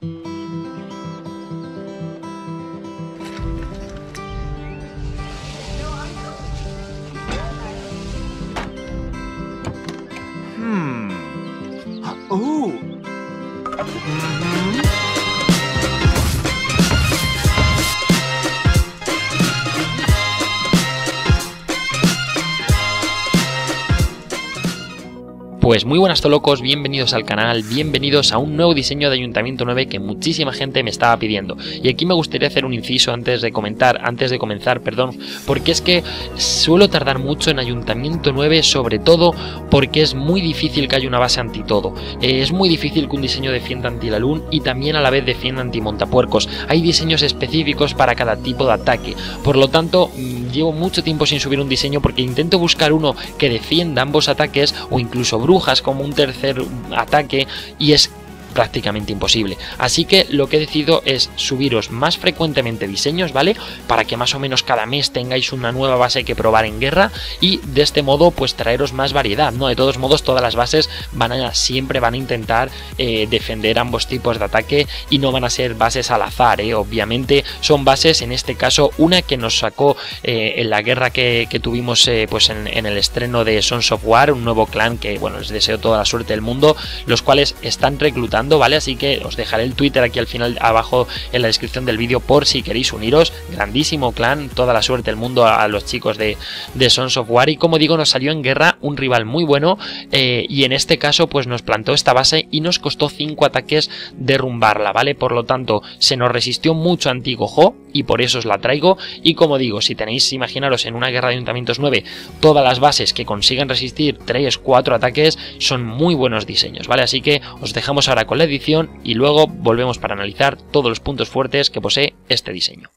Mm-hmm. Pues muy buenas tolocos, bienvenidos al canal, bienvenidos a un nuevo diseño de Ayuntamiento 9 que muchísima gente me estaba pidiendo. Y aquí me gustaría hacer un inciso antes de comentar, antes de comenzar, perdón, porque es que suelo tardar mucho en Ayuntamiento 9, sobre todo porque es muy difícil que haya una base anti todo. Eh, es muy difícil que un diseño defienda anti la lun y también a la vez defienda anti montapuercos. Hay diseños específicos para cada tipo de ataque. Por lo tanto, mm, llevo mucho tiempo sin subir un diseño porque intento buscar uno que defienda ambos ataques o incluso brujas como un tercer ataque y es prácticamente imposible. Así que lo que he decidido es subiros más frecuentemente diseños, ¿vale? Para que más o menos cada mes tengáis una nueva base que probar en guerra y de este modo pues traeros más variedad, ¿no? De todos modos todas las bases van a siempre van a intentar eh, defender ambos tipos de ataque y no van a ser bases al azar, ¿eh? Obviamente son bases, en este caso una que nos sacó eh, en la guerra que, tuvimos eh, pues en, en, el estreno de Sons of War, un nuevo clan que bueno les deseo toda la suerte del mundo, los cuales están reclutando ¿vale? Así que os dejaré el Twitter aquí al final abajo en la descripción del vídeo por si queréis uniros. Grandísimo clan, toda la suerte del mundo a, los chicos de, de Sons of War. Y como digo, nos salió en guerra un rival muy bueno eh, y en este caso pues nos plantó esta base y nos costó 5 ataques derrumbarla, ¿vale? Por lo tanto, se nos resistió mucho Antigojo y por eso os la traigo. Y como digo, si tenéis, imaginaros, en una guerra de ayuntamientos 9, todas las bases que consigan resistir 3, 4 ataques son muy buenos diseños, ¿vale? Así que os dejamos ahora con la edición y luego volvemos para analizar todos los puntos fuertes que posee este diseño.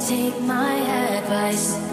take my advice.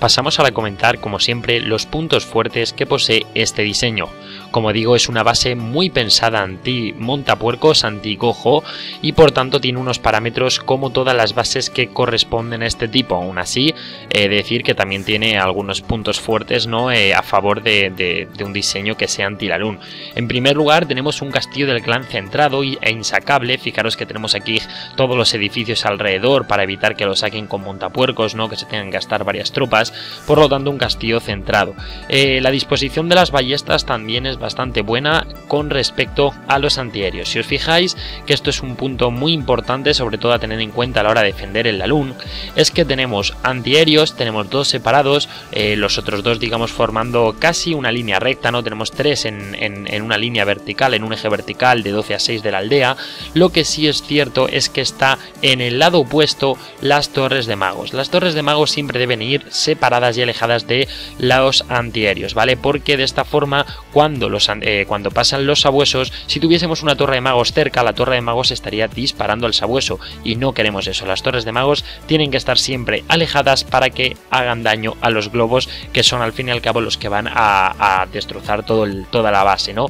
Pasamos a comentar, como siempre, los puntos fuertes que posee este diseño. Como digo, es una base muy pensada anti montapuercos, anti cojo y por tanto tiene unos parámetros como todas las bases que corresponden a este tipo. Aún así, eh, decir que también tiene algunos puntos fuertes ¿no? Eh, a favor de, un diseño que sea anti-lalún. En primer lugar, tenemos un castillo del clan centrado e insacable. Fijaros que tenemos aquí todos los edificios alrededor para evitar que lo saquen con montapuercos, ¿no? que se tengan que gastar varias tropas. Por lo tanto, un castillo centrado. Eh, la disposición de las ballestas también es bastante buena con respecto a los antiaéreos. Si os fijáis que esto es un punto muy importante, sobre todo a tener en cuenta a la hora de defender el Lalún, es que tenemos antiaéreos, tenemos dos separados, eh, los otros dos, digamos, formando casi una línea recta, ¿no? Tenemos tres en, en- en una línea vertical, en un eje vertical de 12 a 6 de la aldea. Lo que sí es cierto es que está en el lado opuesto las torres de magos. Las torres de magos siempre deben ir separadas y alejadas de los antiaéreos, ¿vale? Porque de esta forma, cuando, eh, cuando pasan los sabuesos, si tuviésemos una torre de magos cerca, la torre de magos estaría disparando al sabueso y no queremos eso. Las torres de magos tienen que estar siempre alejadas para que hagan daño a los globos, que son al fin y al cabo los que van a, destrozar toda la base, ¿no?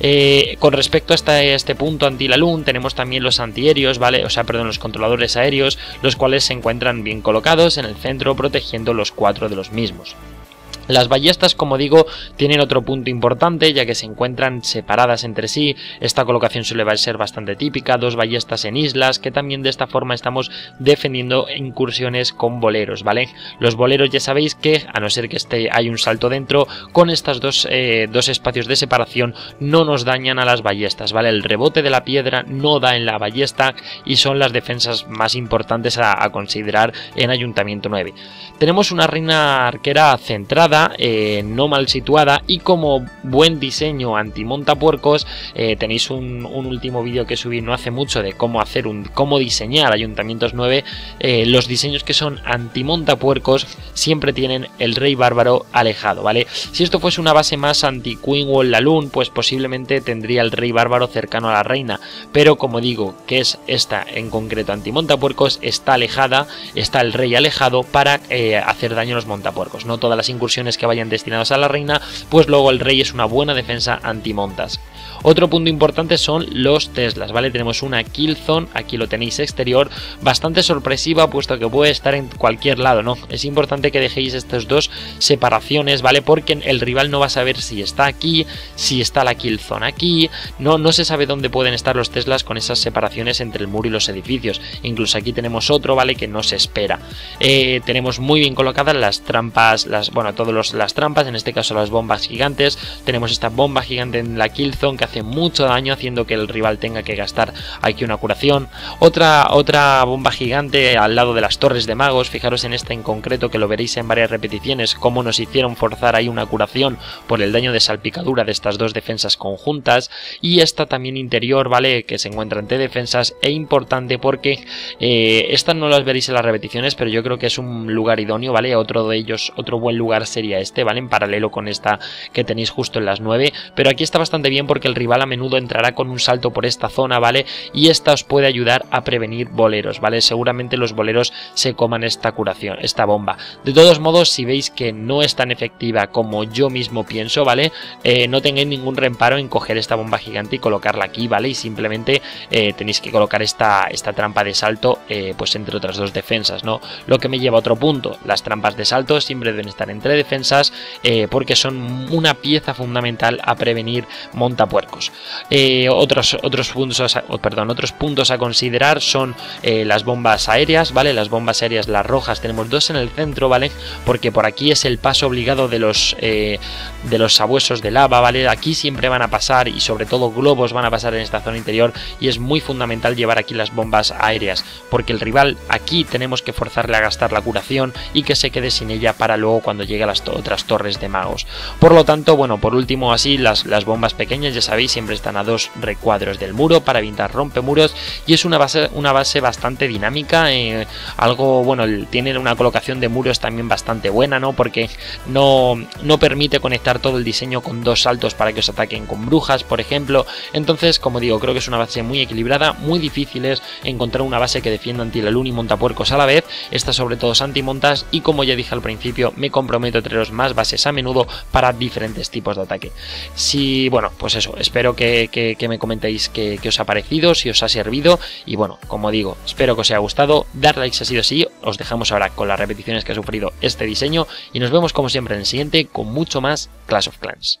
Eh, con respecto a este, punto anti-lalún, tenemos también los antiaéreos, ¿vale? O sea, perdón, los controladores aéreos, los cuales se encuentran bien colocados en el centro, protegiendo los cuatro de los mismos. Las ballestas, como digo, tienen otro punto importante, ya que se encuentran separadas entre sí. Esta colocación suele ser bastante típica, dos ballestas en islas, que también de esta forma estamos defendiendo incursiones con boleros, ¿vale? Los boleros ya sabéis que, a no ser que esté, hay un salto dentro, con estos dos, eh, dos espacios de separación no nos dañan a las ballestas, ¿vale? El rebote de la piedra no da en la ballesta y son las defensas más importantes a, a considerar en Ayuntamiento 9. Tenemos una reina arquera centrada, eh, no mal situada y como buen diseño anti-montapuercos eh, tenéis un, último vídeo que subí no hace mucho de cómo hacer un cómo diseñar Ayuntamientos 9. eh, los diseños que son anti-montapuercos siempre tienen el rey bárbaro alejado, ¿vale? Si esto fuese una base más anti-Queen Wall Laloon, pues posiblemente tendría el rey bárbaro cercano a la reina, pero como digo, que es esta en concreto anti-montapuercos, está alejada, está el rey alejado para eh, hacer daño a los montapuercos. No todas las incursiones que vayan destinadas a la reina, pues luego el rey es una buena defensa anti-montas. Otro punto importante son los Teslas, ¿vale? Tenemos una Killzone, aquí lo tenéis exterior, bastante sorpresiva puesto que puede estar en cualquier lado, ¿no? Es importante que dejéis estas dos separaciones, ¿vale? Porque el rival no va a saber si está aquí, si está la Killzone aquí, no, no se sabe dónde pueden estar los Teslas con esas separaciones entre el muro y los edificios. Incluso aquí tenemos otro, ¿vale? Que no se espera. Eh, tenemos muy bien colocadas las trampas, las, bueno, todas las trampas, en este caso las bombas gigantes. Tenemos esta bomba gigante en la Killzone que hace mucho daño, haciendo que el rival tenga que gastar aquí una curación. Otra, otra bomba gigante al lado de las torres de magos. Fijaros en esta en concreto que lo veréis en varias repeticiones, cómo nos hicieron forzar ahí una curación por el daño de salpicadura de estas dos defensas conjuntas. Y esta también interior, ¿vale? Que se encuentra entre defensas e importante porque eh, estas no las veréis en las repeticiones, pero yo creo que es un lugar idóneo, ¿vale? Otro de ellos, otro buen lugar sería este, ¿vale? En paralelo con esta que tenéis justo en las 9. Pero aquí está bastante bien porque el rival a menudo entrará con un salto por esta zona, ¿vale? Y esta os puede ayudar a prevenir boleros, ¿vale? Seguramente los boleros se coman esta curación, esta bomba. De todos modos, si veis que no es tan efectiva como yo mismo pienso, ¿vale? Eh, no tengáis ningún reparo en coger esta bomba gigante y colocarla aquí, ¿vale? Y simplemente eh, tenéis que colocar esta, esta trampa de salto, eh, pues entre otras dos defensas, ¿no? Lo que me lleva a otro punto, las trampas de salto siempre deben estar entre defensas porque son una pieza fundamental a prevenir montapuercos. Eh, otros, otros, puntos a, oh, perdón, otros puntos a considerar son eh, las bombas aéreas, ¿vale? Las bombas aéreas, las rojas, tenemos dos en el centro, ¿vale? Porque por aquí es el paso obligado de los, de los sabuesos de lava, ¿vale? Aquí siempre van a pasar y sobre todo globos van a pasar en esta zona interior y es muy fundamental llevar aquí las bombas aéreas, porque el rival aquí tenemos que forzarle a gastar la curación y que se quede sin ella para luego cuando llegue a las otras torres de magos. Por lo tanto, bueno, por último así las, las bombas pequeñas, ya sabéis, siempre están a dos recuadros del muro para evitar rompemuros y es una base, una base bastante dinámica, eh, algo, bueno, tiene una colocación de muros también bastante buena, ¿no? Porque no, no permite conectar todo el diseño con dos saltos para que os ataquen con brujas, por ejemplo. Entonces, como digo, creo que es una base muy equilibrada, muy difícil es encontrar una base que defienda anti la luna y montapuercos a la vez, está sobre todo anti-montas y como ya dije al principio, me comprometo a traeros más bases a menudo para diferentes tipos de ataque. Si, bueno, pues eso, espero que, me comentéis qué, os ha parecido, si os ha servido. Y bueno, como digo, espero que os haya gustado, dar likes ha sido así, os dejamos ahora con las repeticiones que ha sufrido este diseño. Y nos vemos como siempre en el siguiente con mucho más Clash of Clans.